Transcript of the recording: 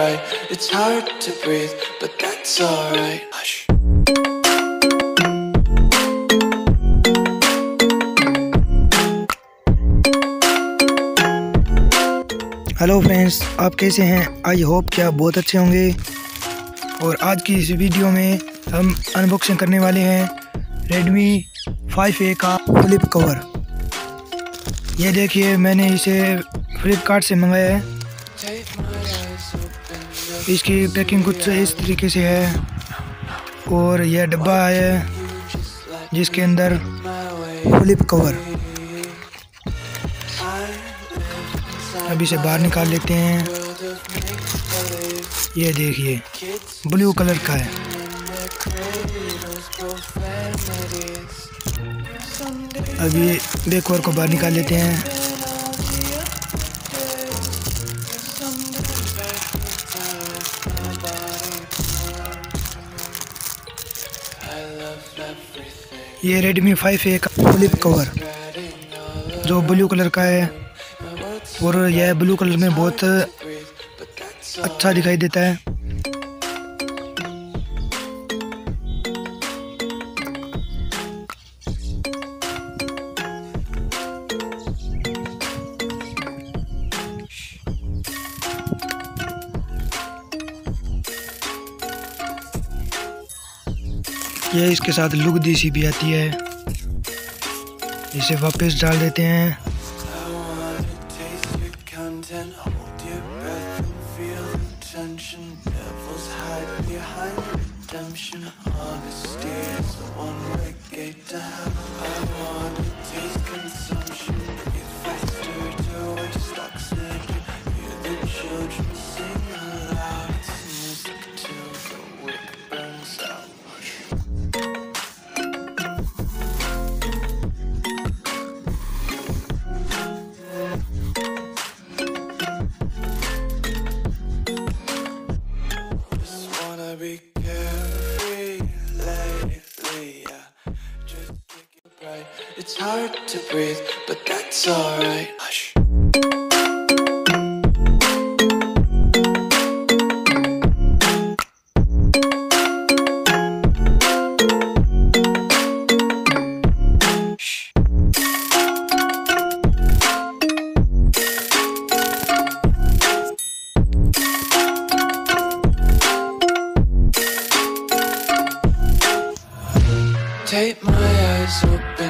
bright. It's hard to breathe, but that's alright. Hush. Hello friends आप कैसे हैं I hope कि आप बहुत अच्छे होंगे और आज की इस वीडियो में हम अनबॉक्सिंग करने वाले हैं Redmi 5A का फ्लिप कवर ये देखिए मैंने इसे फ्लिपकार्ट से मंगाया है इसकी पैकिंग कुछ इस तरीके से है। और यह डब्बा है, जिसके अंदर फ्लिप कवर अभी इसे बाहर निकाल लेते हैं। ये देखिए ब्लू कलर का है। अभी बैक कवर को बाहर निकाल लेते हैं। ये Redmi 5A का फ्लिप कवर जो ब्लू कलर का है, और यह ब्लू कलर में बहुत अच्छा दिखाई देता है। ये इसके साथ लुक दी सी भी आती है इसे वापस डाल देते हैं redemption Honesty is the one-way gate to hell It's hard to breathe, but that's alright. Hush. Take my eyes open